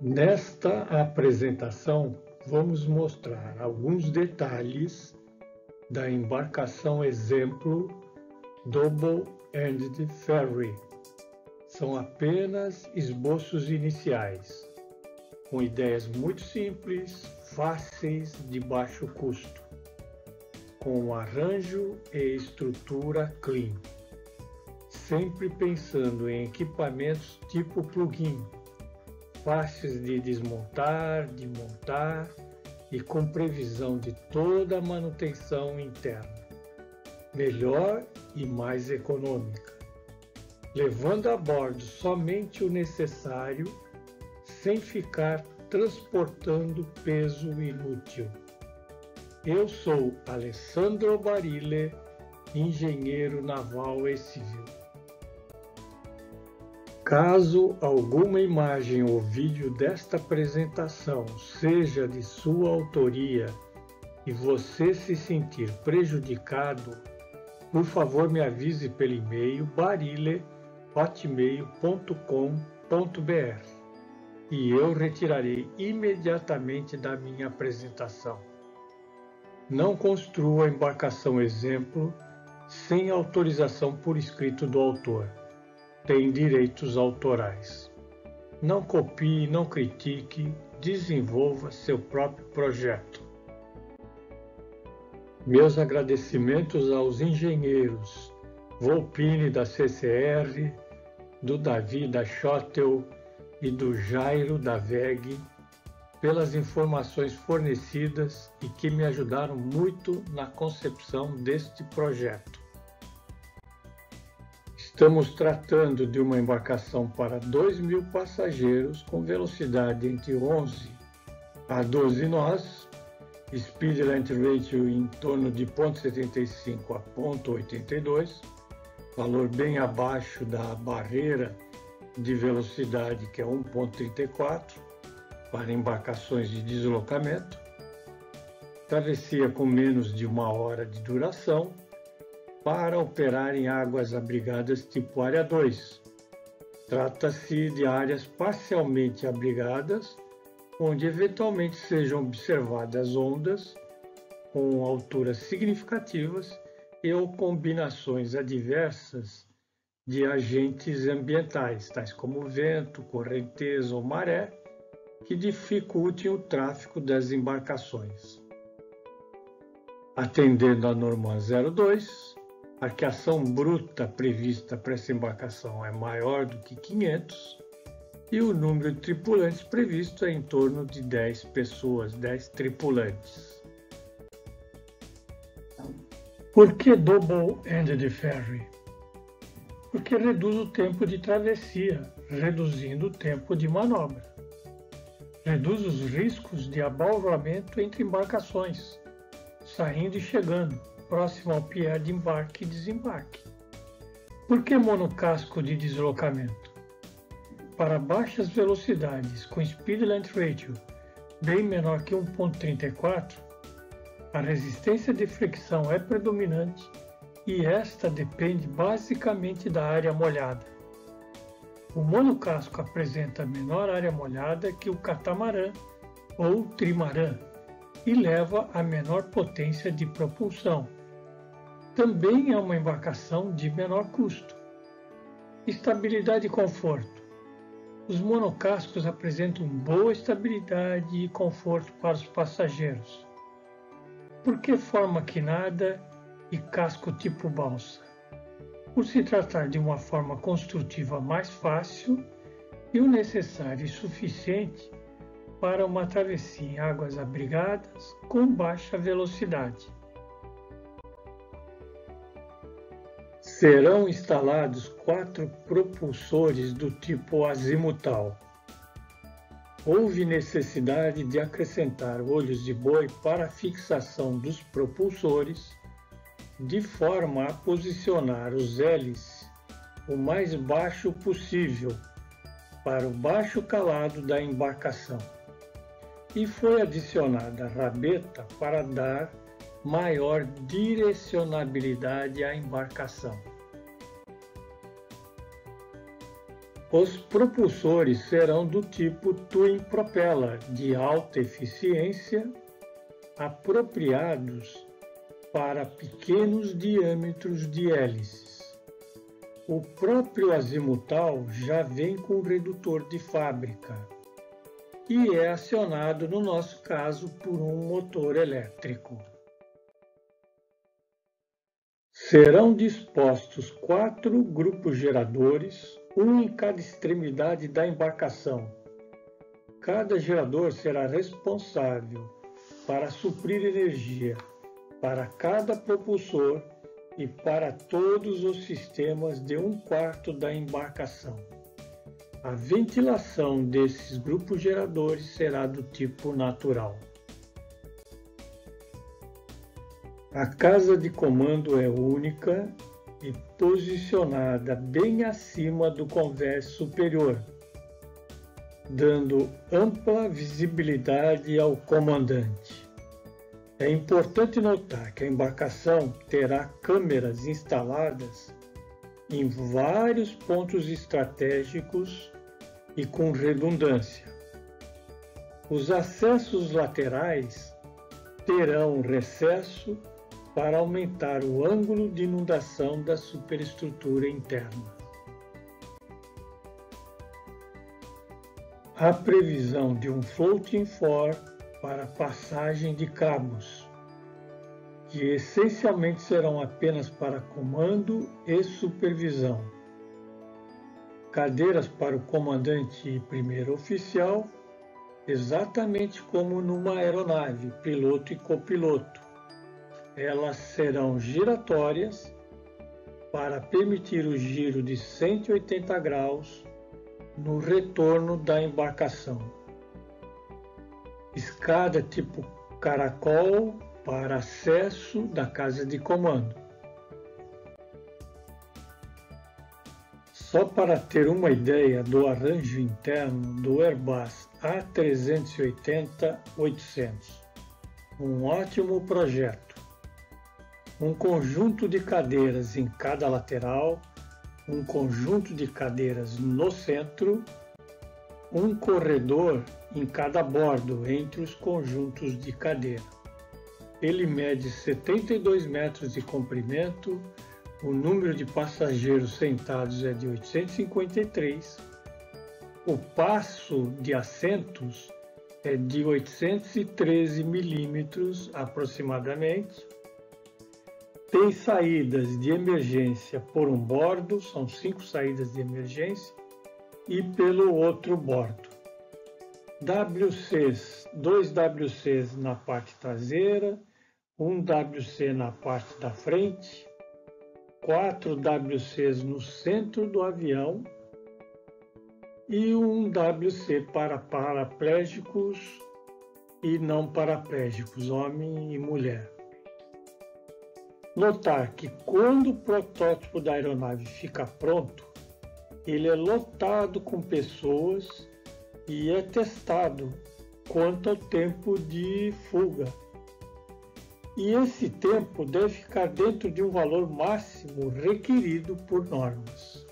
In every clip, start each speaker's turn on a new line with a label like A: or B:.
A: Nesta apresentação, vamos mostrar alguns detalhes da embarcação exemplo Double Ended Ferry. São apenas esboços iniciais, com ideias muito simples, fáceis, de baixo custo, com arranjo e estrutura clean, sempre pensando em equipamentos tipo plugin fáceis de desmontar, de montar e com previsão de toda a manutenção interna, melhor e mais econômica, levando a bordo somente o necessário sem ficar transportando peso inútil. Eu sou Alessandro Barile, engenheiro naval e civil. Caso alguma imagem ou vídeo desta apresentação seja de sua autoria e você se sentir prejudicado, por favor me avise pelo e-mail barile.hotmail.com.br e eu retirarei imediatamente da minha apresentação. Não construa embarcação exemplo sem autorização por escrito do autor tem direitos autorais. Não copie, não critique, desenvolva seu próprio projeto. Meus agradecimentos aos engenheiros Volpini da CCR, do Davi da Schotel e do Jairo da VEG pelas informações fornecidas e que me ajudaram muito na concepção deste projeto. Estamos tratando de uma embarcação para 2 mil passageiros com velocidade entre 11 a 12 nós, speed land ratio em torno de 0,75 a 0,82, valor bem abaixo da barreira de velocidade que é 1,34 para embarcações de deslocamento, travessia com menos de uma hora de duração para operar em águas abrigadas tipo área 2. Trata-se de áreas parcialmente abrigadas, onde eventualmente sejam observadas ondas com alturas significativas e ou combinações adversas de agentes ambientais, tais como vento, correnteza ou maré, que dificultem o tráfego das embarcações. Atendendo à norma 02, a arqueação bruta prevista para essa embarcação é maior do que 500 e o número de tripulantes previsto é em torno de 10 pessoas, 10 tripulantes. Por que double-ended ferry? Porque reduz o tempo de travessia, reduzindo o tempo de manobra. Reduz os riscos de abaulamento entre embarcações, saindo e chegando, próximo ao pier de embarque e desembarque. Por que monocasco de deslocamento? Para baixas velocidades com speed length ratio bem menor que 1.34, a resistência de fricção é predominante e esta depende basicamente da área molhada. O monocasco apresenta menor área molhada que o catamarã ou trimarã e leva a menor potência de propulsão, também é uma embarcação de menor custo. Estabilidade e conforto. Os monocascos apresentam boa estabilidade e conforto para os passageiros. Por que forma quinada e casco tipo balsa? Por se tratar de uma forma construtiva mais fácil e o necessário e suficiente para uma travessia em águas abrigadas com baixa velocidade. serão instalados quatro propulsores do tipo azimutal. Houve necessidade de acrescentar olhos de boi para fixação dos propulsores, de forma a posicionar os hélices o mais baixo possível para o baixo calado da embarcação. E foi adicionada rabeta para dar maior direcionabilidade à embarcação. Os propulsores serão do tipo Twin Propeller, de alta eficiência, apropriados para pequenos diâmetros de hélices. O próprio azimutal já vem com redutor de fábrica e é acionado, no nosso caso, por um motor elétrico. Serão dispostos quatro grupos geradores, um em cada extremidade da embarcação. Cada gerador será responsável para suprir energia para cada propulsor e para todos os sistemas de um quarto da embarcação. A ventilação desses grupos geradores será do tipo natural. A casa de comando é única e posicionada bem acima do convés superior, dando ampla visibilidade ao comandante. É importante notar que a embarcação terá câmeras instaladas em vários pontos estratégicos e com redundância. Os acessos laterais terão recesso para aumentar o ângulo de inundação da superestrutura interna. Há previsão de um floating for para passagem de cabos, que essencialmente serão apenas para comando e supervisão. Cadeiras para o comandante e primeiro oficial, exatamente como numa aeronave, piloto e copiloto elas serão giratórias para permitir o giro de 180 graus no retorno da embarcação. Escada tipo caracol para acesso da casa de comando. Só para ter uma ideia do arranjo interno do Airbus A380-800, um ótimo projeto um conjunto de cadeiras em cada lateral, um conjunto de cadeiras no centro, um corredor em cada bordo entre os conjuntos de cadeira. Ele mede 72 metros de comprimento, o número de passageiros sentados é de 853, o passo de assentos é de 813 milímetros aproximadamente, tem saídas de emergência por um bordo, são cinco saídas de emergência, e pelo outro bordo. WCs, dois WCs na parte traseira, um WC na parte da frente, quatro WCs no centro do avião e um WC para paraplégicos e não paraplégicos, homem e mulher. Notar que quando o protótipo da aeronave fica pronto, ele é lotado com pessoas e é testado quanto ao tempo de fuga. E esse tempo deve ficar dentro de um valor máximo requerido por normas.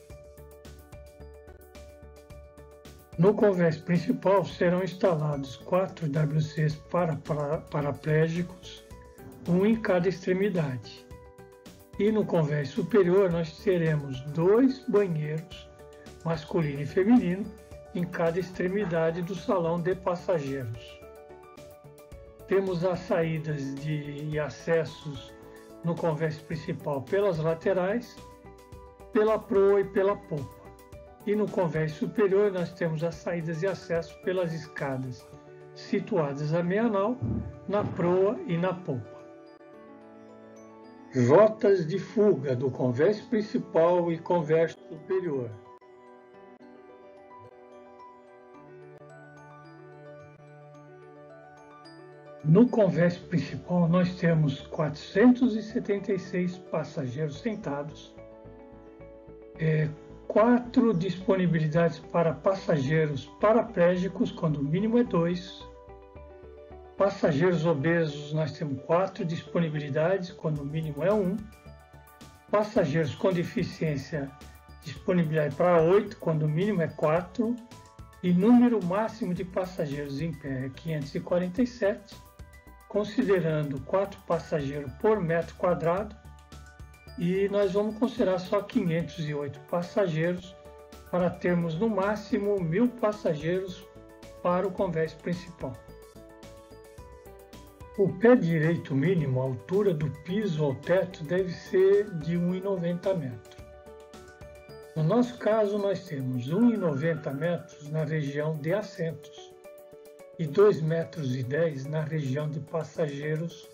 A: No convés principal serão instalados quatro WCs para paraplégicos, um em cada extremidade. E no convés superior nós teremos dois banheiros, masculino e feminino, em cada extremidade do salão de passageiros. Temos as saídas de, e acessos no convés principal pelas laterais, pela proa e pela popa. E no convés superior nós temos as saídas e acessos pelas escadas situadas a meia na proa e na popa rotas de fuga do convés principal e convés superior. No convés principal, nós temos 476 passageiros sentados, é, quatro disponibilidades para passageiros paraplégicos, quando o mínimo é dois, Passageiros obesos, nós temos quatro disponibilidades, quando o mínimo é um. Passageiros com deficiência, disponibilidade para 8, quando o mínimo é 4, e número máximo de passageiros em pé é 547, considerando 4 passageiros por metro quadrado, e nós vamos considerar só 508 passageiros para termos no máximo 1.000 passageiros para o convés principal. O pé direito mínimo, a altura do piso ao teto, deve ser de 1,90 metros. No nosso caso, nós temos 1,90 metros na região de assentos e 2,10 metros na região de passageiros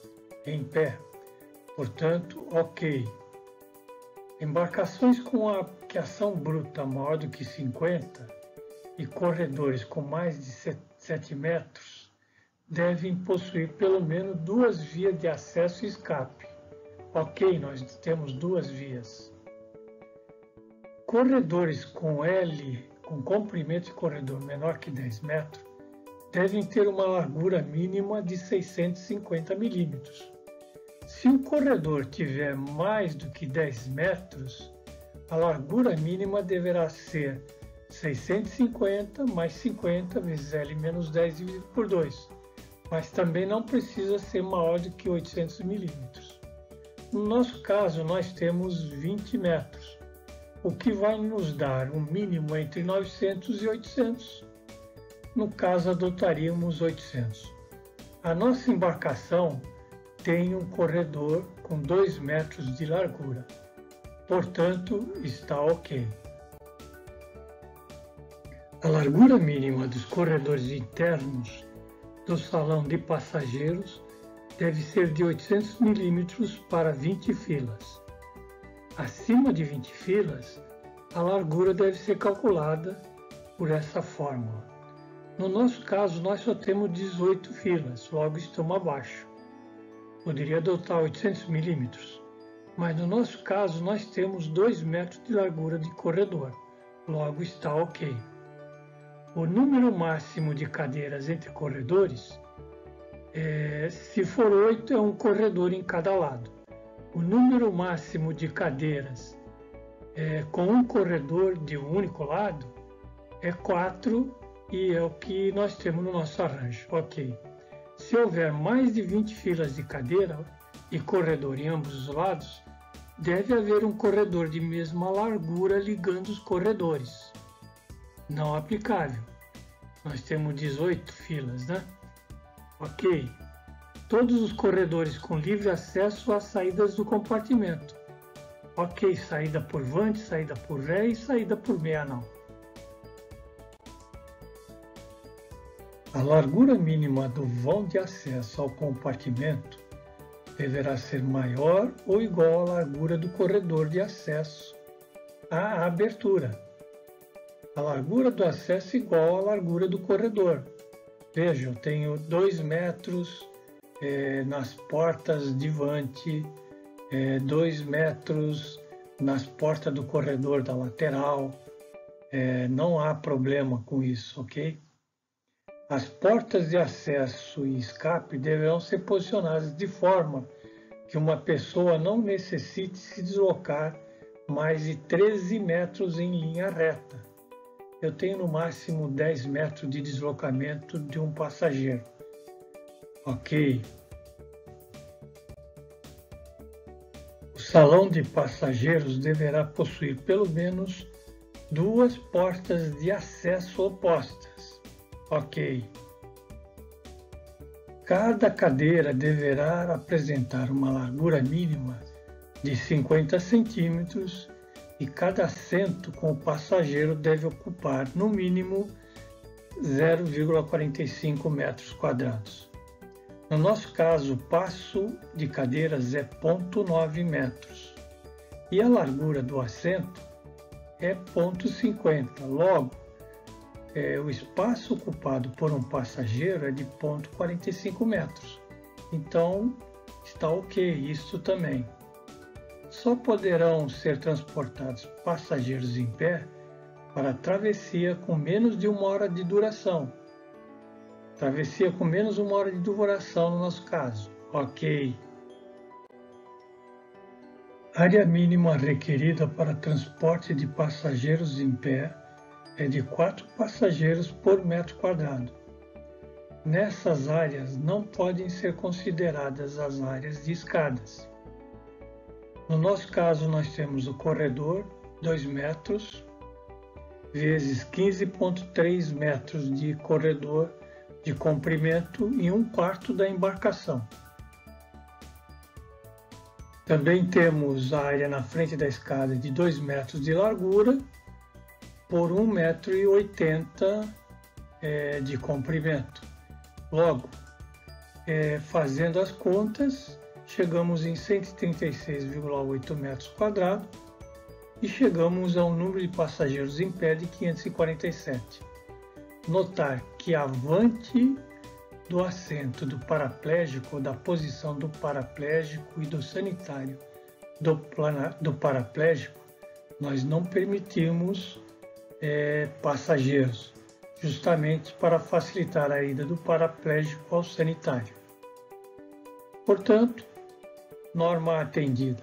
A: em pé. Portanto, ok. Embarcações com arqueação bruta maior do que 50 e corredores com mais de 7 metros devem possuir pelo menos duas vias de acesso e escape. Ok, nós temos duas vias. Corredores com L, com comprimento de corredor menor que 10 metros, devem ter uma largura mínima de 650 milímetros. Se o corredor tiver mais do que 10 metros, a largura mínima deverá ser 650 mais 50 vezes L menos 10 dividido por 2, mas também não precisa ser maior do que 800 milímetros. No nosso caso, nós temos 20 metros o que vai nos dar um mínimo entre 900 e 800. No caso, adotaríamos 800. A nossa embarcação tem um corredor com 2 metros de largura, portanto, está ok. A largura mínima dos corredores internos do salão de passageiros deve ser de 800 milímetros para 20 filas acima de 20 filas, a largura deve ser calculada por essa fórmula. No nosso caso, nós só temos 18 filas, logo estamos abaixo. Poderia adotar 800 milímetros, mas no nosso caso nós temos 2 metros de largura de corredor, logo está ok. O número máximo de cadeiras entre corredores, é, se for 8, é um corredor em cada lado o número máximo de cadeiras é, com um corredor de um único lado é 4 e é o que nós temos no nosso arranjo. Ok. Se houver mais de 20 filas de cadeira e corredor em ambos os lados, deve haver um corredor de mesma largura ligando os corredores. Não aplicável. Nós temos 18 filas, né? Ok todos os corredores com livre acesso às saídas do compartimento. Ok, saída por vante, saída por ré e saída por meia não. A largura mínima do vão de acesso ao compartimento deverá ser maior ou igual à largura do corredor de acesso à abertura. A largura do acesso é igual à largura do corredor. Veja, eu tenho 2 metros é, nas portas de vante, é, dois metros nas portas do corredor da lateral. É, não há problema com isso, ok? As portas de acesso e escape deverão ser posicionadas de forma que uma pessoa não necessite se deslocar mais de 13 metros em linha reta. Eu tenho no máximo 10 metros de deslocamento de um passageiro. Ok. O salão de passageiros deverá possuir pelo menos duas portas de acesso opostas. Ok. Cada cadeira deverá apresentar uma largura mínima de 50 centímetros e cada assento com o passageiro deve ocupar no mínimo 0,45 metros quadrados. No nosso caso, o passo de cadeiras é 0,9 metros e a largura do assento é 0,50. Logo, é, o espaço ocupado por um passageiro é de 0,45 metros. Então, está ok isso também. Só poderão ser transportados passageiros em pé para travessia com menos de uma hora de duração, Travessia com menos uma hora de duração no nosso caso. Ok. Área mínima requerida para transporte de passageiros em pé é de 4 passageiros por metro quadrado. Nessas áreas não podem ser consideradas as áreas de escadas. No nosso caso, nós temos o corredor, 2 metros, vezes 15,3 metros de corredor de comprimento e um quarto da embarcação. Também temos a área na frente da escada de 2 metros de largura por 1,80m é, de comprimento. Logo, é, fazendo as contas, chegamos em 136,8 metros quadrados e chegamos ao número de passageiros em pé de 547. Notar que avante do assento do paraplégico, da posição do paraplégico e do sanitário do, plana, do paraplégico, nós não permitimos é, passageiros, justamente para facilitar a ida do paraplégico ao sanitário. Portanto, norma atendida.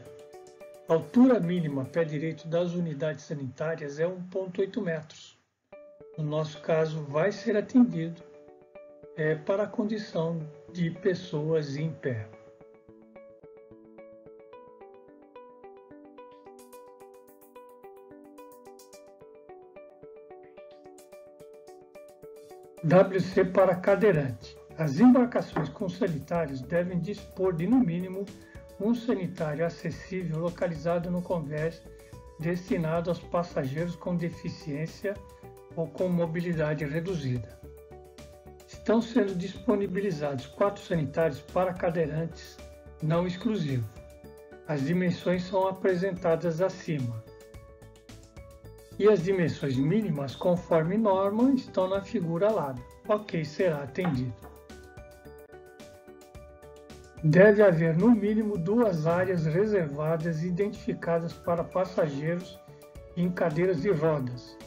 A: A altura mínima pé direito das unidades sanitárias é 1,8 metros. No nosso caso, vai ser atendido é, para a condição de pessoas em pé. WC para cadeirante. As embarcações com sanitários devem dispor de, no mínimo, um sanitário acessível localizado no convés destinado aos passageiros com deficiência ou com mobilidade reduzida. Estão sendo disponibilizados quatro sanitários para cadeirantes não exclusivos. As dimensões são apresentadas acima e as dimensões mínimas, conforme norma, estão na figura lado. Ok, será atendido. Deve haver no mínimo duas áreas reservadas identificadas para passageiros em cadeiras de rodas.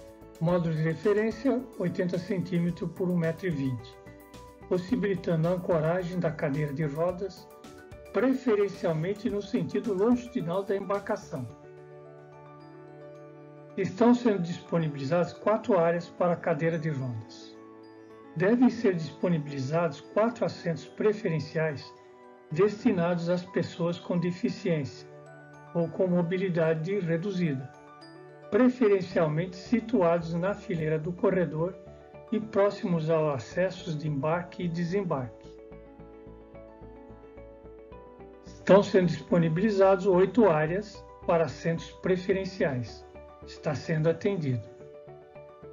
A: Modo de referência 80 cm por 1,20m, possibilitando a ancoragem da cadeira de rodas, preferencialmente no sentido longitudinal da embarcação estão sendo disponibilizadas quatro áreas para cadeira de rodas. Devem ser disponibilizados quatro assentos preferenciais destinados às pessoas com deficiência ou com mobilidade reduzida, preferencialmente situados na fileira do corredor e próximos aos acessos de embarque e desembarque. Estão sendo disponibilizados oito áreas para assentos preferenciais está sendo atendido.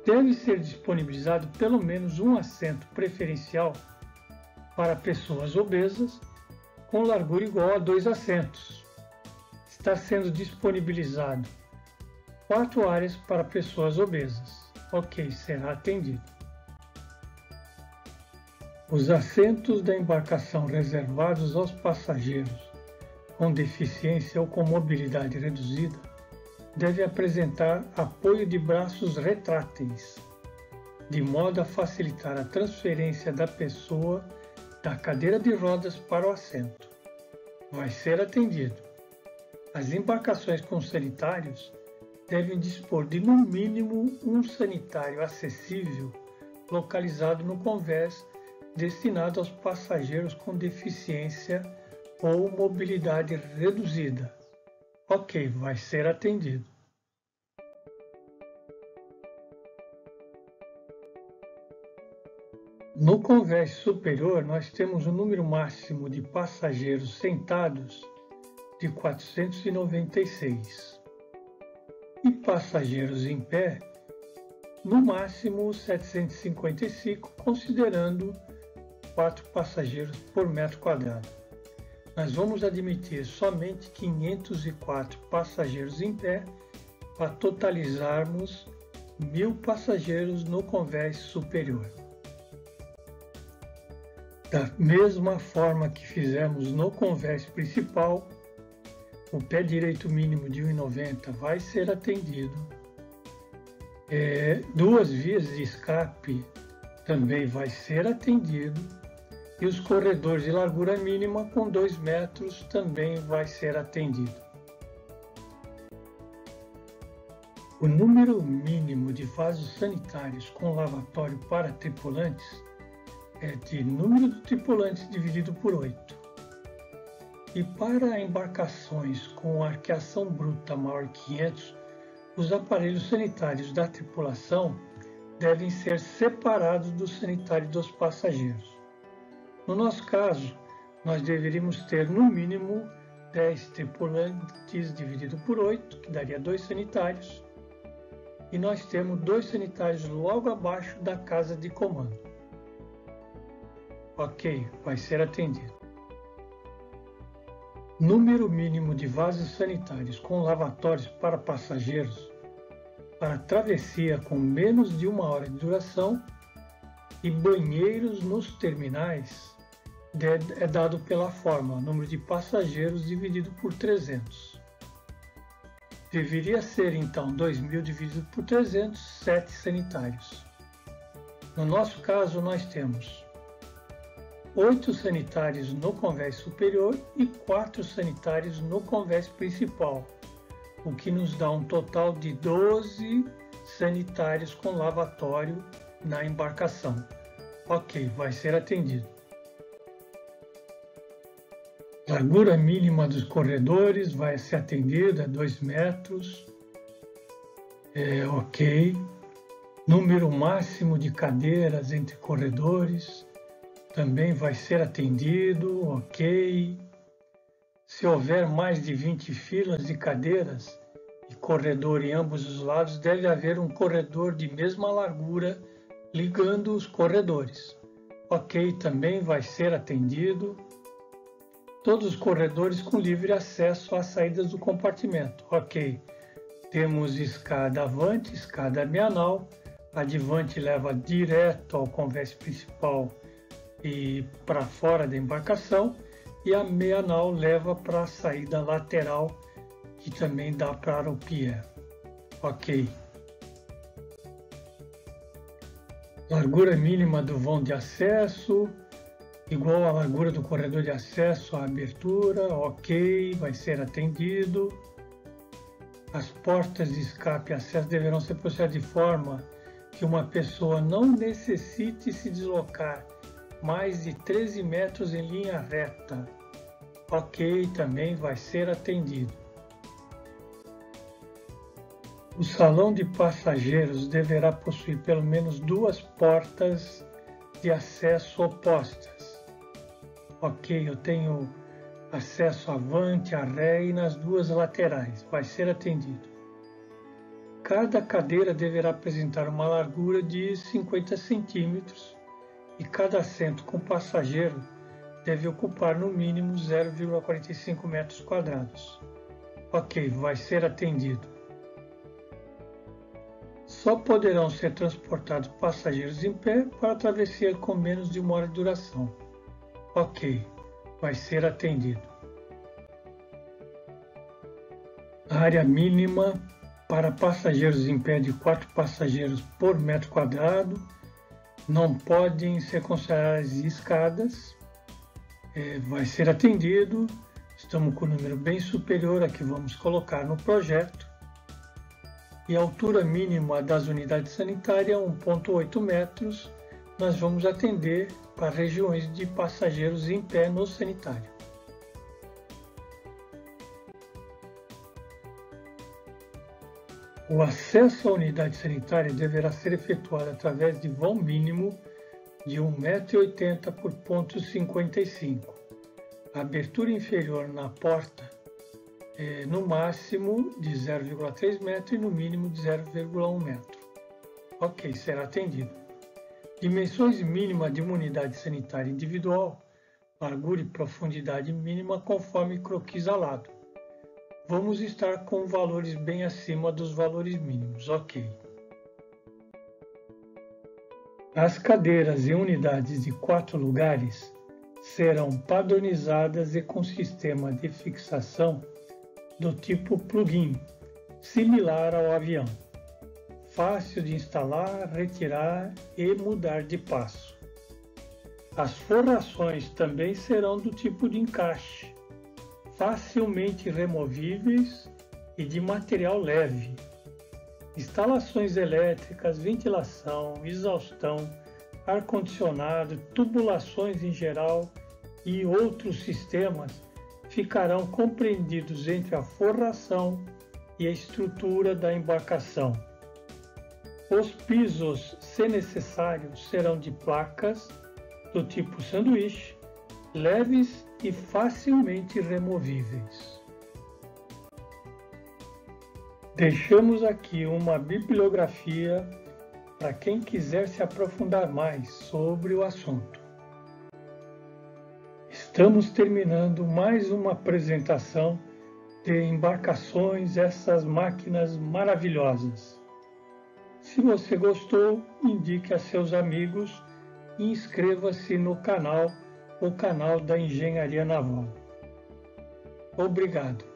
A: Deve ser disponibilizado pelo menos um assento preferencial para pessoas obesas com largura igual a dois assentos. Está sendo disponibilizado quatro áreas para pessoas obesas. Ok, será atendido. Os assentos da embarcação reservados aos passageiros com deficiência ou com mobilidade reduzida deve apresentar apoio de braços retráteis, de modo a facilitar a transferência da pessoa da cadeira de rodas para o assento. Vai ser atendido. As embarcações com sanitários devem dispor de no mínimo um sanitário acessível localizado no convés destinado aos passageiros com deficiência ou mobilidade reduzida Ok, vai ser atendido. No convés superior, nós temos um número máximo de passageiros sentados de 496 e passageiros em pé, no máximo 755, considerando quatro passageiros por metro quadrado nós vamos admitir somente 504 passageiros em pé para totalizarmos mil passageiros no convés superior. Da mesma forma que fizemos no convés principal, o pé direito mínimo de 1,90 vai ser atendido. É, duas vias de escape também vai ser atendido e os corredores de largura mínima com 2 metros também vai ser atendido. O número mínimo de vasos sanitários com lavatório para tripulantes é de número de tripulantes dividido por 8. E para embarcações com arqueação bruta maior que 500, os aparelhos sanitários da tripulação devem ser separados do sanitário dos passageiros. No nosso caso, nós deveríamos ter no mínimo 10 tripulantes dividido por 8, que daria dois sanitários, e nós temos dois sanitários logo abaixo da casa de comando. Ok, vai ser atendido. Número mínimo de vasos sanitários com lavatórios para passageiros para travessia com menos de uma hora de duração e banheiros nos terminais é dado pela fórmula número de passageiros dividido por 300. Deveria ser então 2.000 dividido por 300, 7 sanitários. No nosso caso, nós temos 8 sanitários no convés superior e 4 sanitários no convés principal, o que nos dá um total de 12 sanitários com lavatório na embarcação. Ok, vai ser atendido. Largura mínima dos corredores vai ser atendida, 2 metros. É, ok. Número máximo de cadeiras entre corredores também vai ser atendido, ok. Se houver mais de 20 filas de cadeiras e corredor em ambos os lados, deve haver um corredor de mesma largura ligando os corredores. Ok, também vai ser atendido. Todos os corredores com livre acesso às saídas do compartimento. Ok, temos escada avante, escada meanal. A advante leva direto ao convés principal e para fora da embarcação e a meia nau leva para a saída lateral que também dá para o pier. Ok. Largura mínima do vão de acesso, igual à largura do corredor de acesso à abertura, ok, vai ser atendido. As portas de escape e acesso deverão ser processadas de forma que uma pessoa não necessite se deslocar mais de 13 metros em linha reta. Ok, também vai ser atendido. O salão de passageiros deverá possuir pelo menos duas portas de acesso opostas. Ok, eu tenho acesso avante, a ré e nas duas laterais. Vai ser atendido. Cada cadeira deverá apresentar uma largura de 50 centímetros e cada assento com passageiro deve ocupar no mínimo 0,45 metros quadrados. Ok, vai ser atendido. Só poderão ser transportados passageiros em pé para travessia com menos de uma hora de duração. Ok, vai ser atendido. A área mínima para passageiros em pé de 4 passageiros por metro quadrado. Não podem ser consideradas escadas, é, vai ser atendido, estamos com um número bem superior a que vamos colocar no projeto, e a altura mínima das unidades sanitárias 1,8 metros, nós vamos atender para regiões de passageiros em pé no sanitário. O acesso à unidade sanitária deverá ser efetuado através de vão mínimo de 1,80m por 0,55 A abertura inferior na porta é no máximo de 0,3 metro e no mínimo de 0,1 metro. Ok, será atendido. Dimensões mínimas de uma unidade sanitária individual, largura e profundidade mínima conforme croquis alado vamos estar com valores bem acima dos valores mínimos, ok. As cadeiras em unidades de quatro lugares serão padronizadas e com sistema de fixação do tipo plugin, similar ao avião, fácil de instalar, retirar e mudar de passo. As forrações também serão do tipo de encaixe, facilmente removíveis e de material leve. instalações elétricas, ventilação, exaustão, ar-condicionado, tubulações em geral e outros sistemas ficarão compreendidos entre a forração e a estrutura da embarcação. Os pisos, se necessário, serão de placas do tipo sanduíche, leves e facilmente removíveis. Deixamos aqui uma bibliografia para quem quiser se aprofundar mais sobre o assunto. Estamos terminando mais uma apresentação de embarcações, essas máquinas maravilhosas. Se você gostou, indique a seus amigos e inscreva-se no canal, o canal da Engenharia Naval. Obrigado.